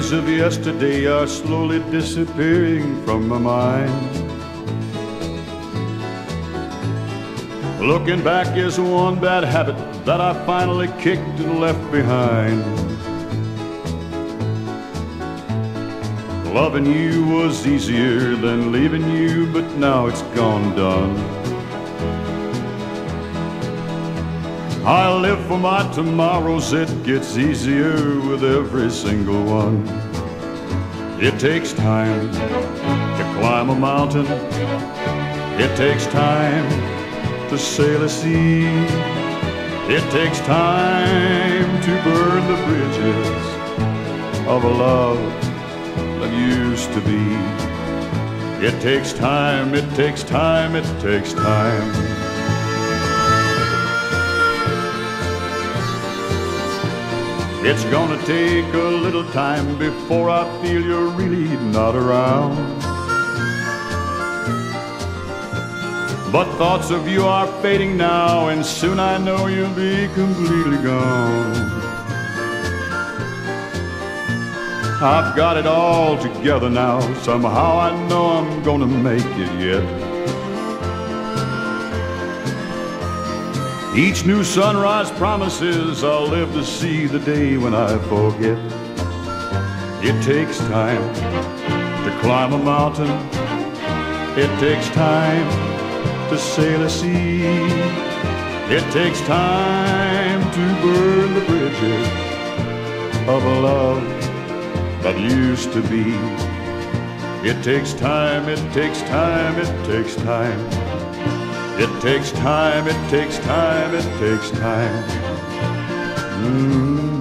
days of yesterday are slowly disappearing from my mind. Looking back is one bad habit that I finally kicked and left behind. Loving you was easier than leaving you, but now it's gone done. I live for my tomorrows, it gets easier with every single one. It takes time to climb a mountain, it takes time to sail a sea. It takes time to burn the bridges of a love that used to be. It takes time, it takes time, it takes time. It's gonna take a little time before I feel you're really not around. But thoughts of you are fading now, and soon I know you'll be completely gone. I've got it all together now. Somehow I know I'm gonna make it yet. Each new sunrise promises I'll live to see the day when I forget. It takes time to climb a mountain. It takes time to sail a sea. It takes time to burn the bridges of a love that used to be. It takes time, it takes time, it takes time. It takes time, it takes time, it takes time. Mm.